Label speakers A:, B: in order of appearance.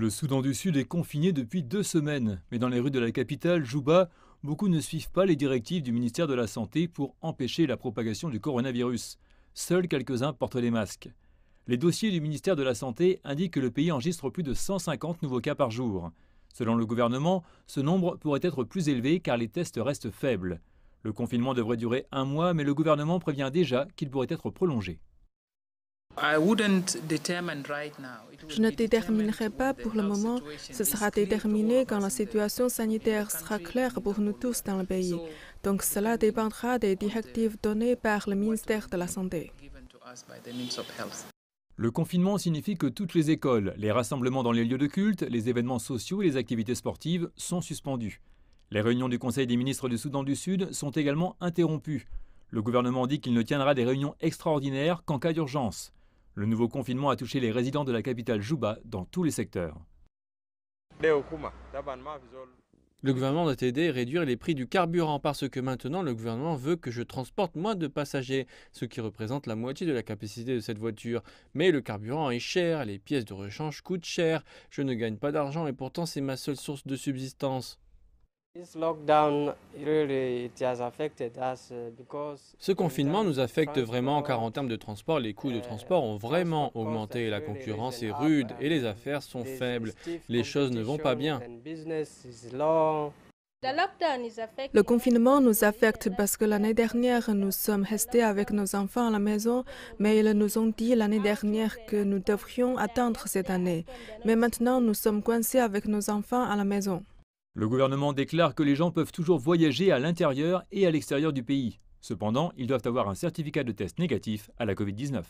A: Le Soudan du Sud est confiné depuis deux semaines, mais dans les rues de la capitale, Juba, beaucoup ne suivent pas les directives du ministère de la Santé pour empêcher la propagation du coronavirus. Seuls quelques-uns portent les masques. Les dossiers du ministère de la Santé indiquent que le pays enregistre plus de 150 nouveaux cas par jour. Selon le gouvernement, ce nombre pourrait être plus élevé car les tests restent faibles. Le confinement devrait durer un mois, mais le gouvernement prévient déjà qu'il pourrait être prolongé.
B: Je ne déterminerai pas pour le moment. Ce sera déterminé quand la situation sanitaire sera claire pour nous tous dans le pays. Donc cela dépendra des directives données par le ministère de la Santé.
A: Le confinement signifie que toutes les écoles, les rassemblements dans les lieux de culte, les événements sociaux et les activités sportives sont suspendus. Les réunions du Conseil des ministres du Soudan du Sud sont également interrompues. Le gouvernement dit qu'il ne tiendra des réunions extraordinaires qu'en cas d'urgence. Le nouveau confinement a touché les résidents de la capitale Juba dans tous les secteurs.
C: Le gouvernement doit aider à réduire les prix du carburant parce que maintenant le gouvernement veut que je transporte moins de passagers, ce qui représente la moitié de la capacité de cette voiture. Mais le carburant est cher, les pièces de rechange coûtent cher, je ne gagne pas d'argent et pourtant c'est ma seule source de subsistance. Ce confinement nous affecte vraiment car en termes de transport, les coûts de transport ont vraiment augmenté. La concurrence est rude et les affaires sont faibles. Les choses ne vont pas bien.
B: Le confinement nous affecte parce que l'année dernière, nous sommes restés avec nos enfants à la maison, mais ils nous ont dit l'année dernière que nous devrions attendre cette année. Mais maintenant, nous sommes coincés avec nos enfants à la maison.
A: Le gouvernement déclare que les gens peuvent toujours voyager à l'intérieur et à l'extérieur du pays. Cependant, ils doivent avoir un certificat de test négatif à la Covid-19.